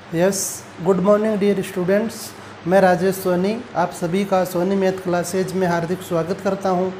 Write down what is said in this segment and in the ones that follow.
Yes good morning dear students मैं राजेश सोनी, आप सभी का सोनी मैथ क्लासेज में हार्दिक स्वागत करता हूँ।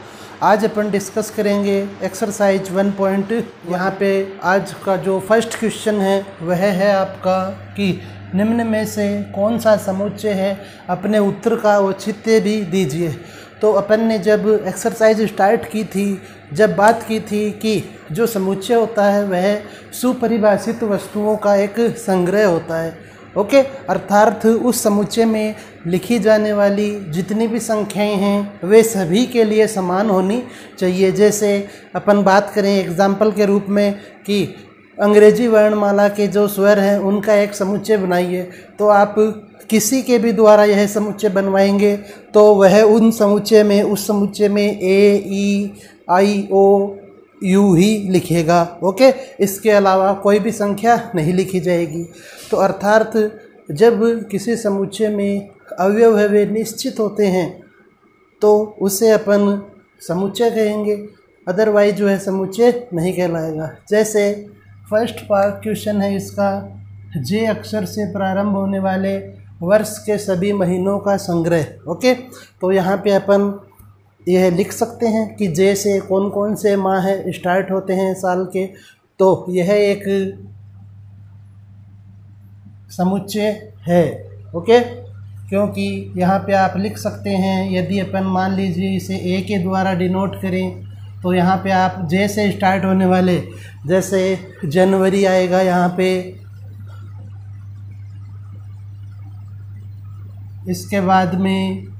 आज अपन डिस्कस करेंगे एक्सरसाइज वन पॉइंट यहाँ पे आज का जो फ़र्स्ट क्वेश्चन है, वह है आपका कि निम्न में से कौन सा समुच्चय है? अपने उत्तर का औचित्य भी दीजिए। तो अपन ने जब एक्सरसाइज स्टार्ट की थी जब बात की थी कि जो समुच्चय होता है, वह सुपरिभाषित वस्तुओं का एक संग्रह होता है। ओके? अर्थात उस समुच्चय में लिखी जाने वाली जितनी भी संख्याएँ हैं, वे सभी के लिए समान होनी चाहिए। जैसे अपन बात करें एग्ज़ाम्पल के रूप में कि अंग्रेज़ी वर्णमाला के जो स्वर हैं, उनका एक समुच्चय बनाइए। तो आप किसी के भी द्वारा यह समुच्चय बनवाएँगे तो वह उन समुच्चय में, उस समुच्चय में ए, ई आई, ओ, यू ही लिखेगा, ओके? इसके अलावा कोई भी संख्या नहीं लिखी जाएगी। तो अर्थात, जब किसी समुच्चय में अवयव निश्चित होते हैं तो उसे अपन समुच्चय कहेंगे। अदरवाइज़ जो है समुच्चय नहीं कहलाएगा। जैसे फ़र्स्ट पार्ट क्वेश्चन है इसका। जे अक्षर से प्रारंभ होने वाले वर्ष के सभी महीनों का संग्रह, ओके? तो यहाँ पे अपन यह लिख सकते हैं कि जे से कौन कौन से माह स्टार्ट होते हैं साल के तो यह एक समुच्चय है ओके क्योंकि यहाँ पे आप लिख सकते हैं, यदि अपन मान लीजिए इसे ए के द्वारा डिनोट करें तो यहाँ पे आप जे से स्टार्ट होने वाले, जैसे जनवरी आएगा यहाँ पे, इसके बाद में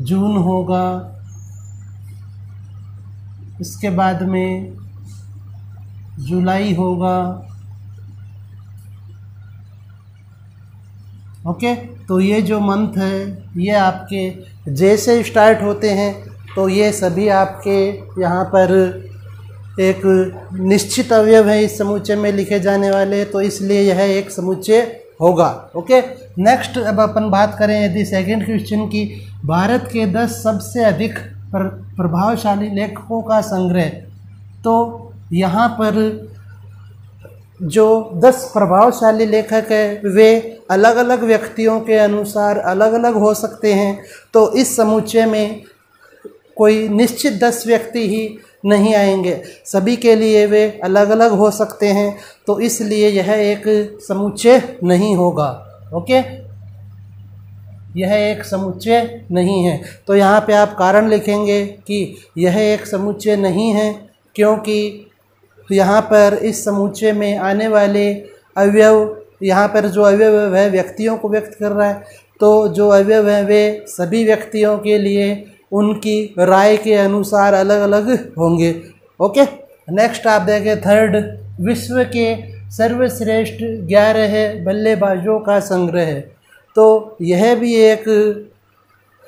जून होगा। इसके बाद में जुलाई होगा। ओके? तो ये जो मंथ है, ये आपके जैसे स्टार्ट होते हैं तो ये सभी आपके यहाँ पर एक निश्चित अवयव है, इस समूचे में लिखे जाने वाले तो इसलिए यह एक समुच्चय होगा ओके नेक्स्ट अब अपन बात करें यदि सेकंड क्वेश्चन की। भारत के दस सबसे अधिक प्र, प्रभावशाली लेखकों का संग्रह। तो यहाँ पर जो दस प्रभावशाली लेखक है वे अलग अलग व्यक्तियों के अनुसार अलग अलग हो सकते हैं। तो इस समुच्चय में कोई निश्चित दस व्यक्ति ही नहीं आएँगे। सभी के लिए वे अलग अलग हो सकते हैं तो इसलिए यह एक समुच्चय नहीं होगा। ओके? यह एक समुच्चय नहीं है। तो यहाँ पे आप कारण लिखेंगे कि यह एक समुच्चय नहीं है, क्योंकि यहाँ पर इस समुच्चय में आने वाले अवयव, यहाँ पर जो अवयव है, व्यक्तियों को व्यक्त कर रहा है। तो जो अवयव हैं, वे सभी व्यक्तियों के लिए उनकी राय के अनुसार अलग अलग होंगे। ओके? नेक्स्ट आप देखें थर्ड विश्व के सर्वश्रेष्ठ ग्यारह बल्लेबाजों का संग्रह। तो यह भी एक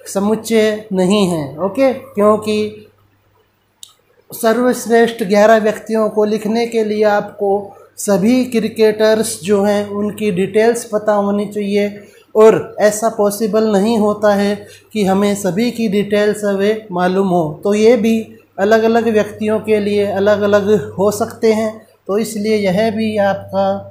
समुच्चय नहीं है, ओके? क्योंकि सर्वश्रेष्ठ ग्यारह व्यक्तियों को लिखने के लिए आपको सभी क्रिकेटर्स जो हैं, उनकी डिटेल्स पता होनी चाहिए। और ऐसा पॉसिबल नहीं होता है कि हमें सभी की डिटेल्स वे मालूम हो। तो ये भी अलग अलग व्यक्तियों के लिए अलग अलग हो सकते हैं। तो इसलिए यह भी आपका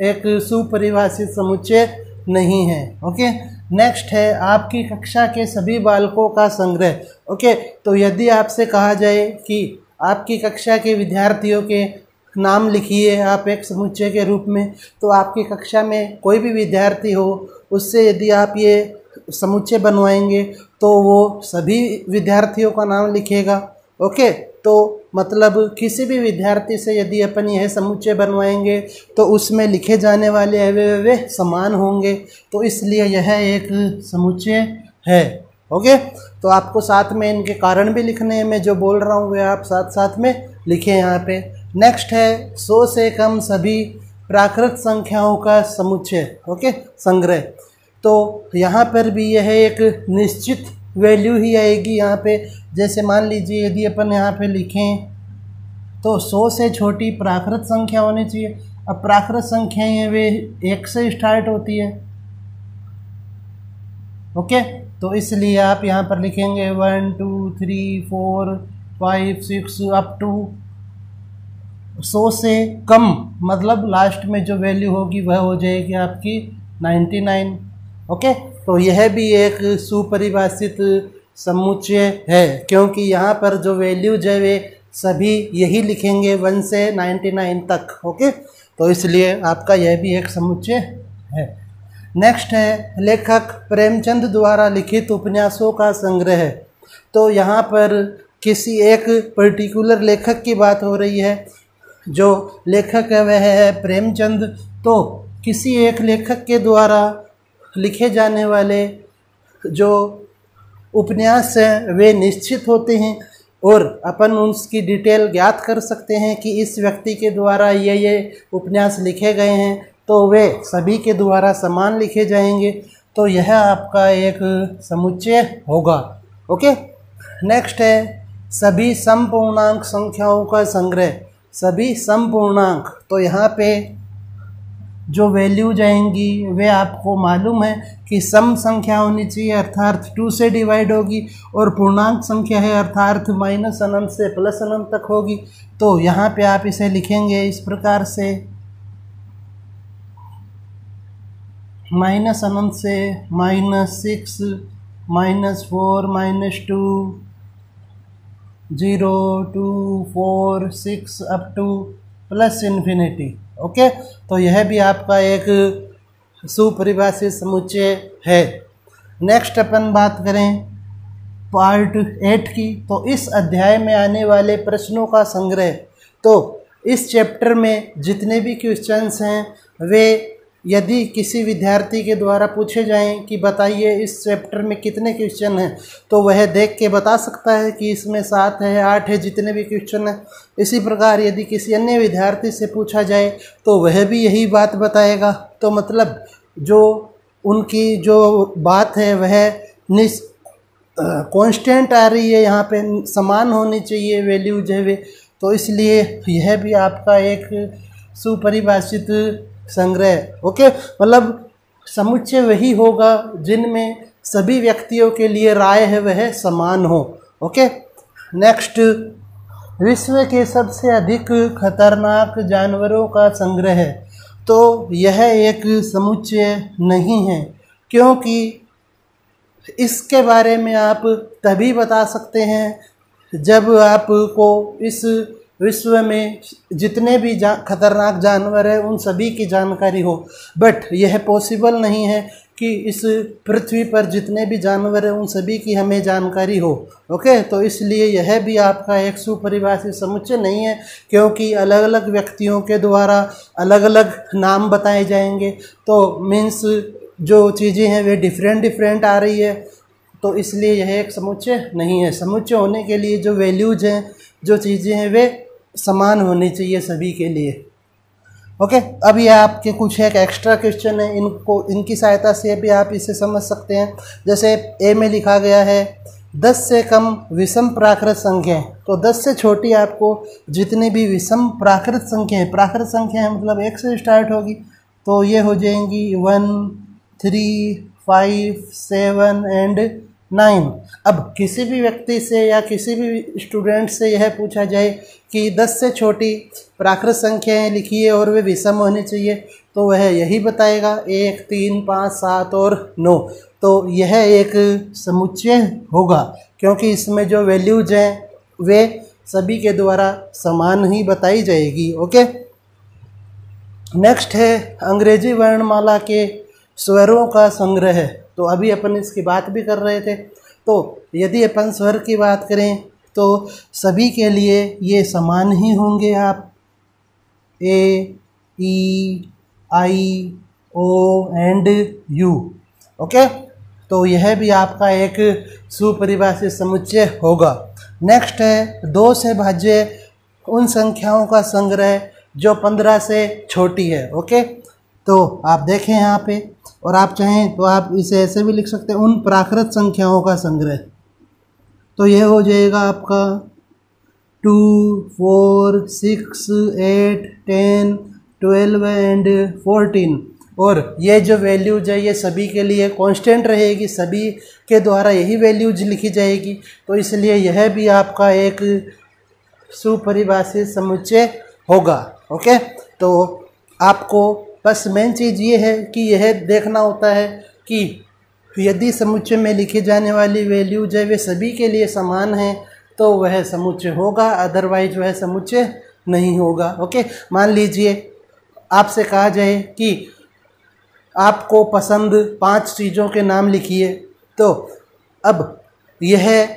एक सुपरिभाषित समुच्चय नहीं है। ओके? नेक्स्ट है आपकी कक्षा के सभी बालकों का संग्रह। ओके? तो यदि आपसे कहा जाए कि आपकी कक्षा के विद्यार्थियों के नाम लिखिए आप एक समुच्चय के रूप में। तो आपकी कक्षा में कोई भी विद्यार्थी हो, उससे यदि आप ये समुच्चय बनवाएँगे तो वो सभी विद्यार्थियों का नाम लिखेगा। ओके? तो मतलब किसी भी विद्यार्थी से यदि अपन यह समुच्चय बनवाएँगे तो उसमें लिखे जाने वाले अवय वे समान होंगे। तो इसलिए यह एक समुच्चय है। ओके? तो आपको साथ में इनके कारण भी लिखने हैं। मैं जो बोल रहा हूँ, वे आप साथ साथ में लिखें यहाँ पे। नेक्स्ट है, सौ से कम सभी प्राकृत संख्याओं का समुच्चय ओके संग्रह। तो यहाँ पर भी यह एक निश्चित वैल्यू ही आएगी यहाँ पे। जैसे मान लीजिए, यदि अपन यहाँ पे लिखें तो सौ से छोटी प्राकृत संख्या होनी चाहिए। अब प्राकृत संख्याएँ वे एक से स्टार्ट होती है ओके तो इसलिए आप यहाँ पर लिखेंगे one two three four five six up to सौ से कम मतलब लास्ट में जो वैल्यू होगी वह हो जाएगी आपकी 99 ओके तो यह भी एक सुपरिभाषित समुच्चय है, क्योंकि यहाँ पर जो वैल्यूज़ है सभी यही लिखेंगे वन से 99 तक ओके तो इसलिए आपका यह भी एक समुच्चय है। नेक्स्ट है, लेखक प्रेमचंद द्वारा लिखित उपन्यासों का संग्रह। तो यहाँ पर किसी एक पर्टिकुलर लेखक की बात हो रही है जो लेखक है, वह है प्रेमचंद। तो किसी एक लेखक के द्वारा लिखे जाने वाले जो उपन्यास हैं, वे निश्चित होते हैं और अपन उसकी डिटेल ज्ञात कर सकते हैं कि इस व्यक्ति के द्वारा ये ये उपन्यास लिखे गए हैं। तो वे सभी के द्वारा समान लिखे जाएँगे। तो यह आपका एक समुच्चय होगा। ओके? नेक्स्ट है, सभी संपूर्णांक संख्याओं का संग्रह। सभी संपूर्णांक। तो यहाँ पे जो वैल्यू जाएँगी, वे आपको मालूम है कि सम संख्या होनी चाहिए, अर्थात टू से डिवाइड होगी और पूर्णांक संख्या है, अर्थात माइनस अनंत से प्लस अनंत तक होगी। तो यहाँ पे आप इसे लिखेंगे इस प्रकार से। माइनस अनंत से minus six minus four minus two zero two four six up to plus infinity, okay? तो यह भी आपका एक सुपरिभाषित समुच्चय है। नेक्स्ट अपन बात करें पार्ट एट की तो इस अध्याय में आने वाले प्रश्नों का संग्रह। तो इस चैप्टर में जितने भी क्वेश्चंस हैं, वे यदि किसी विद्यार्थी के द्वारा पूछे जाएँ कि बताइए इस चैप्टर में कितने क्वेश्चन हैं तो वह देख के बता सकता है कि इसमें सात है, आठ है, जितने भी क्वेश्चन हैं। इसी प्रकार यदि किसी अन्य विद्यार्थी से पूछा जाए तो वह भी यही बात बताएगा। तो मतलब जो उनकी जो बात है, वह निस कांस्टेंट आ रही है, यहाँ पे समान होनी चाहिए वैल्यू जो है तो इसलिए यह भी आपका एक सुपरिभाषित संग्रह ओके मतलब समुच्चय वही होगा जिनमें सभी व्यक्तियों के लिए राय है, वह समान हो ओके नेक्स्ट विश्व के सबसे अधिक खतरनाक जानवरों का संग्रह है। तो यह एक समुच्चय नहीं है, क्योंकि इसके बारे में आप तभी बता सकते हैं जब आपको इस विश्व में जितने भी जा, खतरनाक जानवर हैं, उन सभी की जानकारी हो। बट यह पॉसिबल नहीं है कि इस पृथ्वी पर जितने भी जानवर हैं, उन सभी की हमें जानकारी हो। ओके तो इसलिए यह भी आपका एक सुपरिभाषित समुच्चय नहीं है, क्योंकि अलग अलग व्यक्तियों के द्वारा अलग अलग नाम बताए जाएँगे। तो मीन्स जो चीज़ें हैं, वे डिफरेंट डिफरेंट आ रही है। तो इसलिए यह एक समुच्चय नहीं है। समुच्चय होने के लिए जो वैल्यूज़ हैं, जो चीज़ें हैं, वे समान होनी चाहिए सभी के लिए। ओके ये आपके कुछ एक एक्स्ट्रा क्वेश्चन है, इनको, इनकी सहायता से भी आप इसे समझ सकते हैं। जैसे ए में लिखा गया है, दस से कम विषम प्राकृत संख्या तो दस से छोटी आपको जितनी भी विषम प्राकृत संख्या है प्राकृत संख्या है मतलब एक से स्टार्ट होगी तो ये हो जाएँगी one three five seven and nine अब किसी भी व्यक्ति से या किसी भी स्टूडेंट से यह पूछा जाए कि दस से छोटी प्राकृत संख्याएँ लिखिए और वे विषम होनी चाहिए तो वह यही बताएगा, एक, तीन, पाँच, सात और नौ। तो यह एक समुच्चय होगा, क्योंकि इसमें जो वैल्यूज़ हैं, वे सभी के द्वारा समान ही बताई जाएगी ओके नेक्स्ट है, अंग्रेज़ी वर्णमाला के स्वरों का संग्रह। तो अभी अपन इसकी बात भी कर रहे थे। तो यदि अपन स्वर की बात करें तो सभी के लिए ये समान ही होंगे आप। A E I O and U okay तो यह भी आपका एक सुपरिभाषित समुच्चय होगा। नेक्स्ट है, दो से भाज्य, उन संख्याओं का संग्रह जो पंद्रह से छोटी है ओके तो आप देखें यहाँ पे और आप चाहें तो आप इसे ऐसे भी लिख सकते हैं, उन प्राकृत संख्याओं का संग्रह। तो यह हो जाएगा आपका two, four, six, eight, ten, twelve and fourteen. और ये जो वैल्यूज़ है, ये सभी के लिए कांस्टेंट रहेगी, सभी के द्वारा यही वैल्यूज़ लिखी जाएगी। तो इसलिए यह भी आपका एक सुपरिभाषित समुच्चय होगा, ओके? तो आपको बस मेन चीज़ ये है कि यह देखना होता है कि यदि समुच्चय में लिखी जाने वाली वैल्यू जो वे सभी के लिए समान है तो वह समुच्चय होगा अदरवाइज़ वह समुच्चय नहीं होगा। ओके मान लीजिए, आपसे कहा जाए कि आपको पसंद पाँच चीज़ों के नाम लिखिए तो अब यह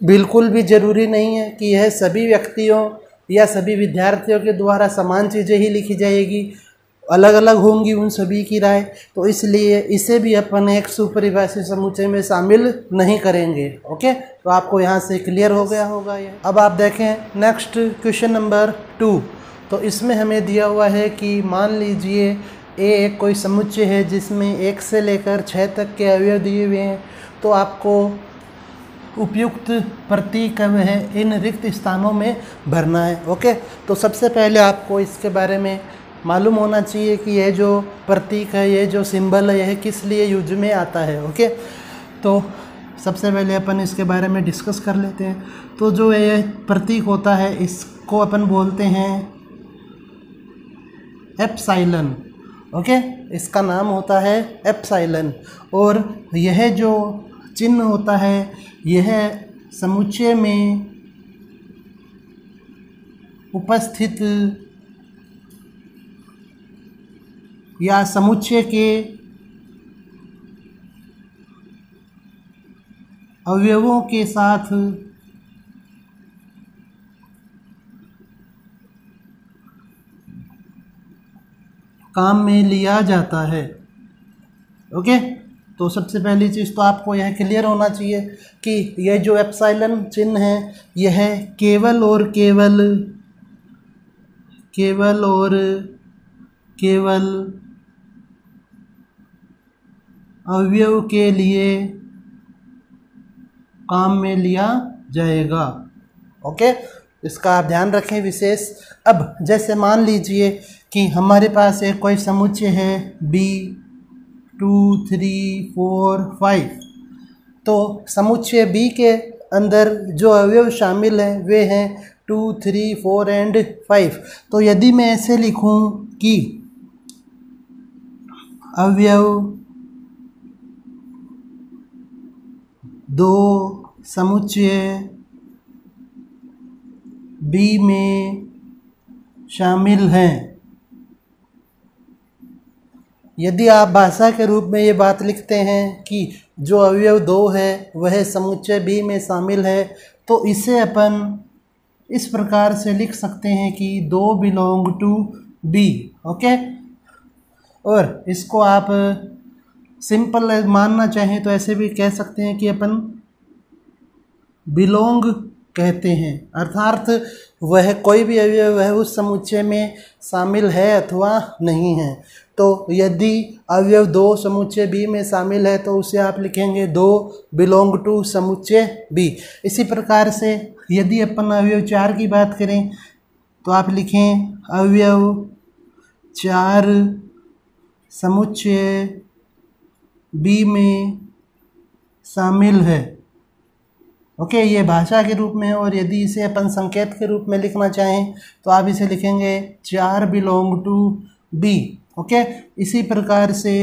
बिल्कुल भी ज़रूरी नहीं है कि यह सभी व्यक्तियों या सभी विद्यार्थियों के द्वारा समान चीज़ें ही लिखी जाएगी। अलग अलग होंगी उन सभी की राय तो इसलिए इसे भी अपन एक सुपरिभाषित समुच्चय में शामिल नहीं करेंगे, ओके? तो आपको यहाँ से क्लियर हो गया होगा ये। अब आप देखें नेक्स्ट क्वेश्चन नंबर टू तो इसमें हमें दिया हुआ है कि मान लीजिए ए एक कोई समुच्चय है जिसमें एक से लेकर छः तक के अवयव दिए हुए हैं तो आपको उपयुक्त प्रतीक है, इन रिक्त स्थानों में भरना है, ओके? तो सबसे पहले आपको इसके बारे में मालूम होना चाहिए कि यह जो प्रतीक है, यह जो सिंबल है, यह किस लिए यूज़ में आता है ओके तो सबसे पहले अपन इसके बारे में डिस्कस कर लेते हैं। तो जो यह प्रतीक होता है, इसको अपन बोलते हैं एप्साइलन ओके इसका नाम होता है एप्साइलन और यह जो चिन्ह होता है, यह समुच्चय में उपस्थित या समुच्चय के अवयवों के साथ काम में लिया जाता है। ओके? तो सबसे पहली चीज़ तो आपको यह क्लियर होना चाहिए कि यह जो एप्साइलन चिन्ह है, यह केवल और केवल केवल और, केवल अवयव के लिए काम में लिया जाएगा। ओके? इसका आप ध्यान रखें विशेष। अब जैसे मान लीजिए कि हमारे पास एक कोई समुच्चय है B two three four five तो समुच्चय बी के अंदर जो अवयव शामिल हैं, वे हैं two three four and five तो यदि मैं ऐसे लिखूं कि अवयव दो समुच्चय बी में शामिल हैं। यदि आप भाषा के रूप में ये बात लिखते हैं कि जो अवयव दो है, वह समुच्चय बी में शामिल है तो इसे अपन इस प्रकार से लिख सकते हैं कि दो बिलोंग टू बी ओके? और इसको आप सिंपल मानना चाहें तो ऐसे भी कह सकते हैं कि अपन बिलोंग कहते हैं। अर्थात वह कोई भी अवयव वह उस समुच्चय में शामिल है अथवा नहीं है। तो यदि अवयव दो समुच्चय बी में शामिल है तो उसे आप लिखेंगे दो बिलोंग टू समुच्चय बी। इसी प्रकार से यदि अपन अवयव चार की बात करें तो आप लिखें अवयव चार समुच्चय बी में शामिल है। ओके, ये भाषा के रूप में और यदि इसे अपन संकेत के रूप में लिखना चाहें तो आप इसे लिखेंगे चार बिलोंग टू बी। ओके, इसी प्रकार से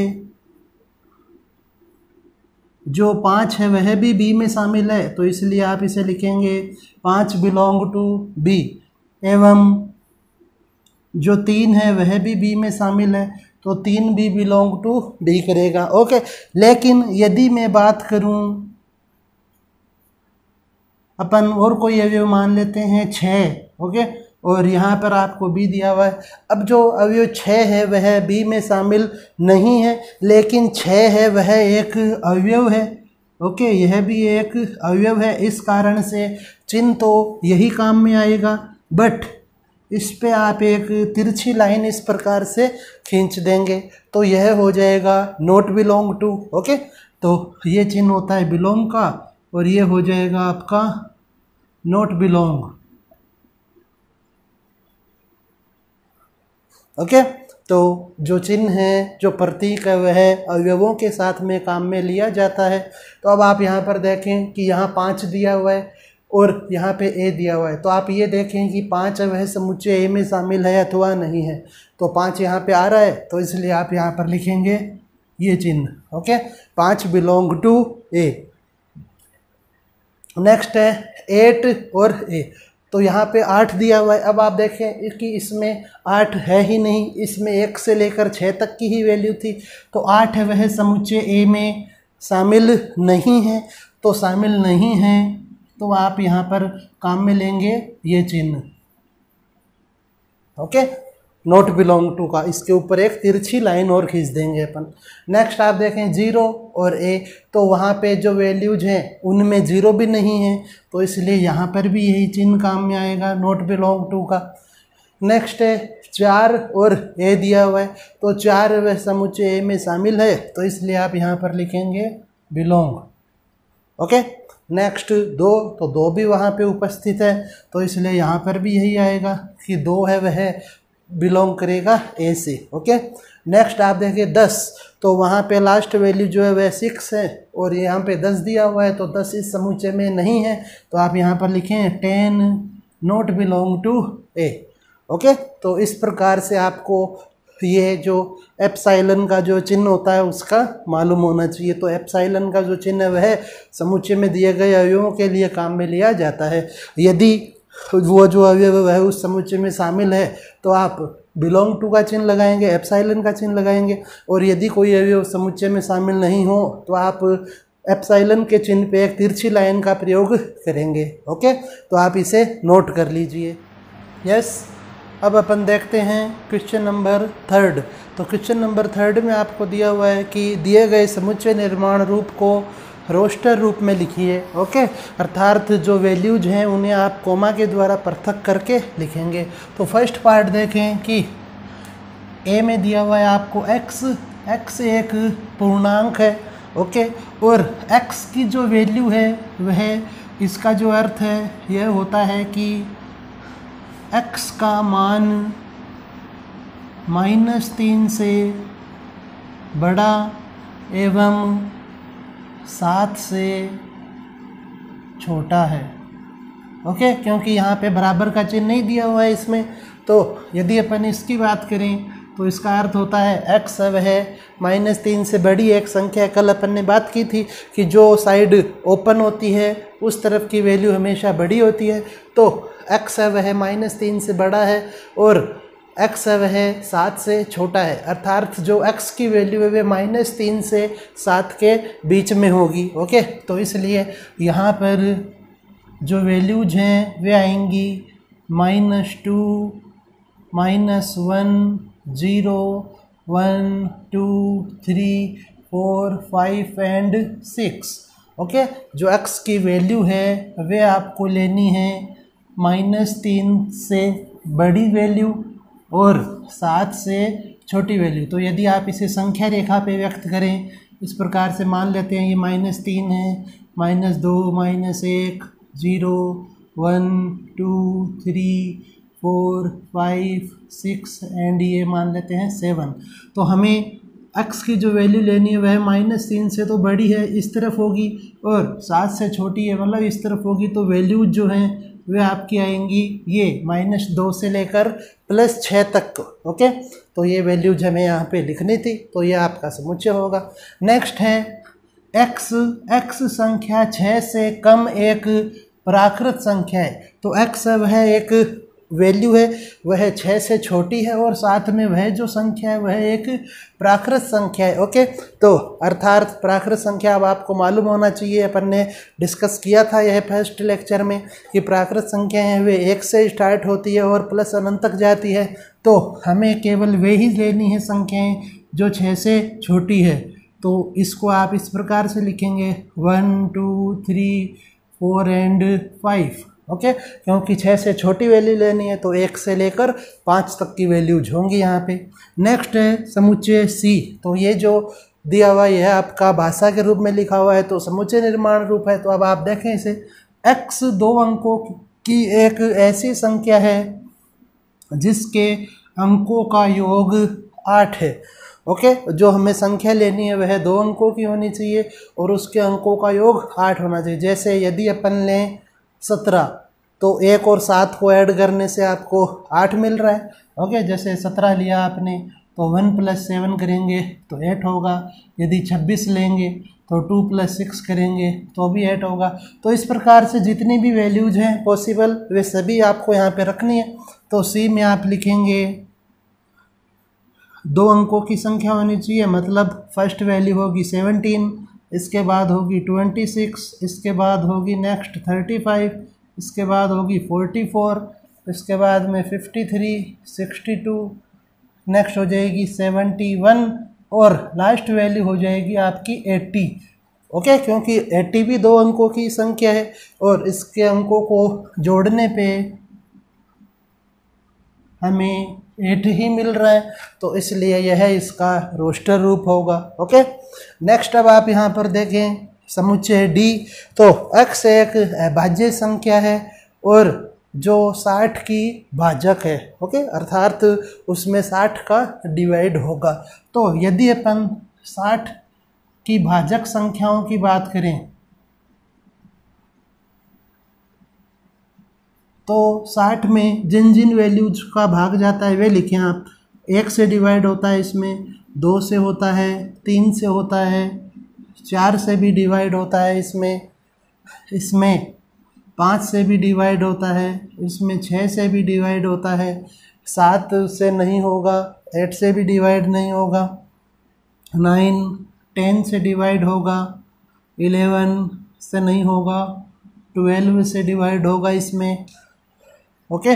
जो पाँच है, वह भी बी में शामिल है तो इसलिए आप इसे लिखेंगे पाँच बिलोंग टू बी। एवं जो तीन है, वह भी बी में शामिल है तो तीन भी बिलोंग टू बी करेगा। ओके लेकिन यदि मैं बात करूँ, अपन और कोई अवयव मान लेते हैं छः ओके और यहाँ पर आपको बी दिया हुआ है। अब जो अवयव छः है, वह बी में शामिल नहीं है, लेकिन छः है, वह एक अवयव है ओके यह भी एक अवयव है, इस कारण से चिन्ह तो यही काम में आएगा। बट इस पे आप एक तिरछी लाइन इस प्रकार से खींच देंगे तो यह हो जाएगा नोट बिलोंग टू ओके तो ये चिन्ह होता है बिलोंग का, और ये हो जाएगा आपका नोट बिलोंग ओके तो जो चिन्ह है, जो प्रतीक है, वह अवयवों के साथ में काम में लिया जाता है। तो अब आप यहाँ पर देखें कि यहाँ पाँच दिया हुआ है। और यहाँ पे ए दिया हुआ है। तो आप ये देखें कि पाँच वह समुच्चय ए में शामिल है अथवा नहीं है। तो पाँच यहाँ पे आ रहा है तो इसलिए आप यहाँ पर लिखेंगे ये चिन्ह, ओके? पाँच बिलोंग टू ए। नेक्स्ट है, एट और ए। तो यहाँ पे आठ दिया हुआ है। अब आप देखें कि इसमें आठ है ही नहीं, इसमें एक से लेकर छः तक की ही वैल्यू थी। तो आठ वह समुच्चय ए में शामिल नहीं है। तो शामिल नहीं है तो आप यहाँ पर काम में लेंगे ये चिन्ह। ओके नोट बिलोंग टू का। इसके ऊपर एक तिरछी लाइन और खींच देंगे अपन। नेक्स्ट आप देखें ज़ीरो और ए तो वहाँ पे जो वैल्यूज़ हैं, उनमें ज़ीरो भी नहीं है। तो इसलिए यहाँ पर भी यही चिन्ह काम में आएगा नोट बिलोंग टू का। नेक्स्ट है, चार और ए दिया हुआ है। तो चार वह समुच्चय ए में शामिल है। तो इसलिए आप यहाँ पर लिखेंगे बिलोंग ओके नेक्स्ट दो तो दो भी वहाँ पे उपस्थित है तो इसलिए यहाँ पर भी यही आएगा कि दो है, वह बिलोंग करेगा ए से ओके नेक्स्ट आप देखिए दस तो वहाँ पे लास्ट वैल्यू जो है, वह सिक्स है, और यहाँ पे दस दिया हुआ है तो दस इस समूचे में नहीं है तो आप यहाँ पर लिखें ten not belong to A okay तो इस प्रकार से आपको ये जो एप्साइलन का जो चिन्ह होता है, उसका मालूम होना चाहिए। तो एप्साइलन का जो चिन्ह है, वह समुच्चय में दिए गए अवयवों के लिए काम में लिया जाता है। यदि वो जो अवयव वह उस समुच्चय में शामिल है तो आप बिलोंग टू का चिन्ह लगाएँगे, एप्साइलन का चिन्ह लगाएँगे, और यदि कोई अवयव समुच्चय में शामिल नहीं हो तो आप एप्साइलन के चिन्ह पे एक तिरछी लाइन का प्रयोग करेंगे। ओके? तो आप इसे नोट कर लीजिए। यस? अब अपन देखते हैं क्वेश्चन नंबर थर्ड। तो क्वेश्चन नंबर थर्ड में आपको दिया हुआ है कि दिए गए समुच्चय निर्माण रूप को रोस्टर रूप में लिखिए, ओके? अर्थात जो वैल्यूज़ हैं, उन्हें आप कोमा के द्वारा पृथक करके लिखेंगे। तो फ़र्स्ट पार्ट देखें कि ए में दिया हुआ है आपको एक्स एक्स एक पूर्णांक है, ओके? और एक्स की जो वैल्यू है, वह, इसका जो अर्थ है, यह होता है कि एक्स का मान माइनस तीन से बड़ा एवं सात से छोटा है। ओके? क्योंकि यहाँ पे बराबर का चिन्ह नहीं दिया हुआ है इसमें। तो यदि अपन इसकी बात करें तो इसका अर्थ होता है एक्स वह माइनस तीन से बड़ी एक संख्या। कल अपन ने बात की थी कि जो साइड ओपन होती है, उस तरफ़ की वैल्यू हमेशा बड़ी होती है। तो एक्स वह माइनस तीन से बड़ा है और एक्स वह सात से छोटा है। अर्थात जो एक्स की वैल्यू है, वह माइनस तीन से सात के बीच में होगी। ओके? तो इसलिए यहाँ पर जो वैल्यूज़ हैं, वे आएँगी minus two, minus one zero, one, two, three, four, five and six. Okay? जो एक्स की वैल्यू है, वे आपको लेनी है माइनस तीन से बड़ी वैल्यू और सात से छोटी वैल्यू। तो यदि आप इसे संख्या रेखा पे व्यक्त करें, इस प्रकार से मान लेते हैं, ये माइनस तीन है, माइनस दो, माइनस एक, zero, one, two, three four, five, six and ये मान लेते हैं सेवन। तो हमें एक्स की जो वैल्यू लेनी है वह माइनस तीन से तो बड़ी है, इस तरफ़ होगी और सात से छोटी है मतलब इस तरफ़ होगी तो वैल्यूज़ जो हैं वे आपकी आएँगी ये माइनस दो से लेकर प्लस छः तक ओके तो ये वैल्यूज़ हमें यहाँ पे लिखनी थी तो ये आपका समुच्चय होगा। नेक्स्ट है एक्स एक्स संख्या छः से कम एक प्राकृत संख्या है तो एक्स वह एक वैल्यू है, वह छः से छोटी है और साथ में वह जो संख्या है, वह एक प्राकृत संख्या है ओके तो अर्थात प्राकृत संख्या अब आपको मालूम होना चाहिए, अपन ने डिस्कस किया था यह फ़र्स्ट लेक्चर में कि प्राकृत संख्या है, वे एक से स्टार्ट होती है और प्लस अनंत तक जाती है। तो हमें केवल वे ही लेनी है संख्याएँ जो छः से छोटी है। तो इसको आप इस प्रकार से लिखेंगे one two three four and five okay क्योंकि छः से छोटी वैल्यू लेनी है तो एक से लेकर पाँच तक की वैल्यूज़ होंगी यहाँ पे। नेक्स्ट है, समुच्चय सी तो ये जो दिया हुआ है, आपका भाषा के रूप में लिखा हुआ है तो समुच्चय निर्माण रूप है तो अब आप देखें इसे। एक्स दो अंकों की एक ऐसी संख्या है, जिसके अंकों का योग आठ है। ओके जो हमें संख्या लेनी है, वह दो अंकों की होनी चाहिए, और उसके अंकों का योग आठ होना चाहिए। जैसे यदि अपन लें सत्रह। तो एक और सात को ऐड करने से आपको आठ मिल रहा है। ओके, जैसे सत्रह लिया आपने तो वन प्लस सेवन करेंगे तो एट होगा। यदि छब्बीस लेंगे तो टू प्लस सिक्स करेंगे तो भी एट होगा। तो इस प्रकार से जितनी भी वैल्यूज़ हैं पॉसिबल, वे सभी आपको यहाँ पे रखनी है। तो सी में आप लिखेंगे, दो अंकों की संख्या होनी चाहिए मतलब फ़र्स्ट वैल्यू होगी सेवनटीन इसके बाद होगी ट्वेंटी सिक्स, इसके बाद होगी नेक्स्ट थर्टी फाइव, इसके बाद होगी फोर्टी फोर, इसके बाद में fifty three, sixty two, next हो जाएगी सेवेंटी वन और लास्ट वैल्यू हो जाएगी आपकी एट्टी ओके, क्योंकि एट्टी भी दो अंकों की संख्या है और इसके अंकों को जोड़ने पे हमें एट ही मिल रहा है तो इसलिए यह इसका रोस्टर रूप होगा ओके नेक्स्ट अब आप यहाँ पर देखें, समुच्चय डी तो एक्स एक भाज्य संख्या है और जो साठ की भाजक है ओके अर्थात उसमें साठ का डिवाइड होगा। तो यदि अपन साठ की भाजक संख्याओं की बात करें तो साठ में जिन जिन वैल्यूज़ का भाग जाता है, वे लिखें आप। एक से डिवाइड होता है इसमें, दो से होता है, तीन से होता है, चार से भी डिवाइड होता है इसमें इसमें पाँच से भी डिवाइड होता है, इसमें छः से भी डिवाइड होता है, सात से नहीं होगा एट से भी डिवाइड नहीं होगा नाइन टेन से डिवाइड होगा इलेवन से नहीं होगा ट्वेल्व से डिवाइड होगा इसमें ओके?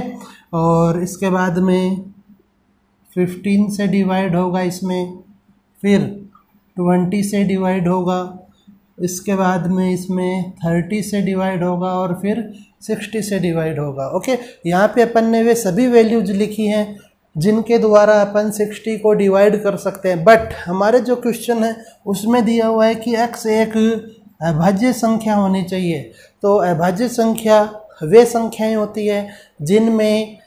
और इसके बाद में फिफ्टीन से डिवाइड होगा इसमें, फिर ट्वेंटी से डिवाइड होगा, इसके बाद में इसमें थर्टी से डिवाइड होगा और फिर सिक्सटी से डिवाइड होगा, ओके? यहाँ पे अपन ने वे सभी वैल्यूज़ लिखी हैं, जिनके द्वारा अपन सिक्सटी को डिवाइड कर सकते हैं। बट हमारे जो क्वेश्चन है, उसमें दिया हुआ है कि एक्स एक अभाज्य संख्या होनी चाहिए। तो अभाज्य संख्या वे संख्याएँ होती है जिनमें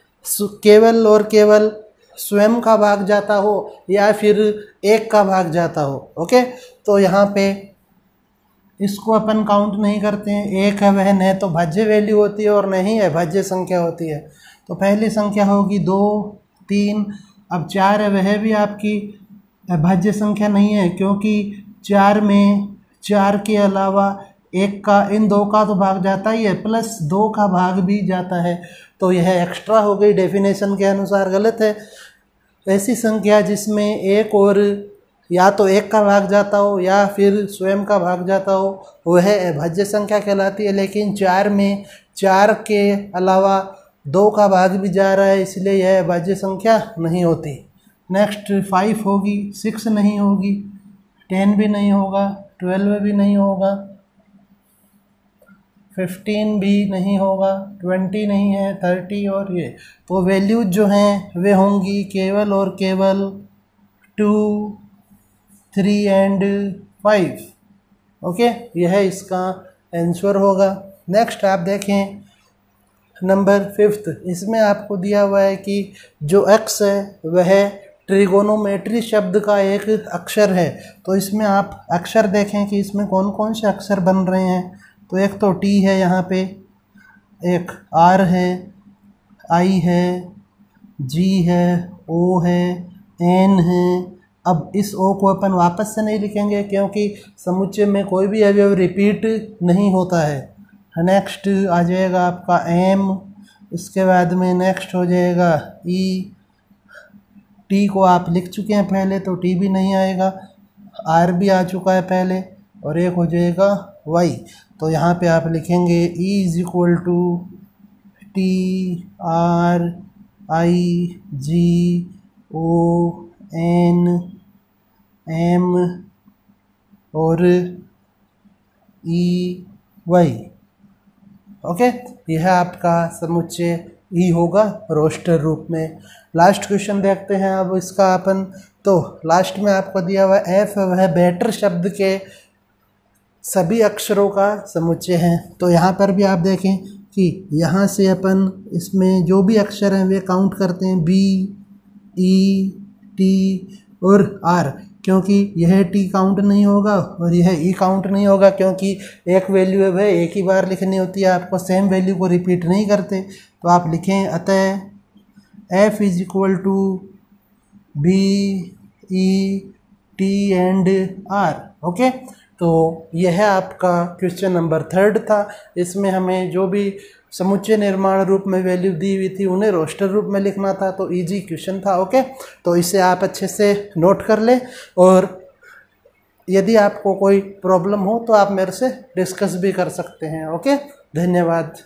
केवल और केवल स्वयं का भाग जाता हो या फिर एक का भाग जाता हो ओके तो यहाँ पे इसको अपन काउंट नहीं करते हैं। एक है, वह न तो भाज्य वैल्यू होती है और नहीं है, भाज्य संख्या होती है। तो पहली संख्या होगी दो, तीन। अब चार है, वह भी आपकी भाज्य संख्या नहीं है, क्योंकि चार में, चार के अलावा एक का इन दो का तो भाग जाता ही है प्लस दो का भाग भी जाता है। तो यह एक्स्ट्रा हो गई डेफिनेशन के अनुसार गलत है। ऐसी संख्या जिसमें एक और या तो एक का भाग जाता हो या फिर स्वयं का भाग जाता हो, वह अभाज्य संख्या कहलाती है। लेकिन चार में, चार के अलावा दो का भाग भी जा रहा है, इसलिए यह अभाज्य संख्या नहीं होती। नेक्स्ट फाइव होगी सिक्स नहीं होगी टेन भी नहीं होगा ट्वेल्व भी नहीं होगा। फिफ्टीन भी नहीं होगा ट्वेंटी नहीं है थर्टी और ये। तो वैल्यूज़ जो हैं, वे होंगी केवल और केवल two three and five okay यह इसका आंसर होगा। नेक्स्ट आप देखें नंबर फिफ्थ इसमें आपको दिया हुआ है कि जो एक्स है, वह ट्रिगोनोमेट्री शब्द का एक अक्षर है। तो इसमें आप अक्षर देखें कि इसमें कौन कौन से अक्षर बन रहे हैं। तो एक तो टी है यहाँ पे एक आर है आई है जी है ओ है एन है। अब इस ओ को अपन वापस से नहीं लिखेंगे क्योंकि समुच्चय में कोई भी अवयव रिपीट नहीं होता है। नेक्स्ट आ जाएगा आपका एम उसके बाद में नेक्स्ट हो जाएगा ई e, टी को आप लिख चुके हैं पहले तो टी भी नहीं आएगा आर भी आ चुका है पहले और एक हो जाएगा वाई तो यहाँ पे आप लिखेंगे E is equal to T R I G O N M और ई वाई ओके यह आपका समुच्चय ई होगा रोस्टर रूप में। लास्ट क्वेश्चन देखते हैं अब इसका अपन। तो लास्ट में आपको दिया हुआ एफ़ वह बेटर शब्द के सभी अक्षरों का समुच्चय है। तो यहाँ पर भी आप देखें कि यहाँ से अपन इसमें जो भी अक्षर हैं, वे काउंट करते हैं। बी ई टी और आर क्योंकि यह टी काउंट नहीं होगा और यह ई काउंट नहीं होगा, क्योंकि एक वैल्यू है, वह एक ही बार लिखनी होती है। आपको सेम वैल्यू को रिपीट नहीं करते। तो आप लिखें, अतः F is equal to B E T and R okay तो यह आपका क्वेश्चन नंबर थर्ड था। इसमें हमें जो भी समुच्चय निर्माण रूप में वैल्यू दी हुई थी, उन्हें रोस्टर रूप में लिखना था तो इजी क्वेश्चन था ओके तो इसे आप अच्छे से नोट कर लें और यदि आपको कोई प्रॉब्लम हो तो आप मेरे से डिस्कस भी कर सकते हैं ओके धन्यवाद।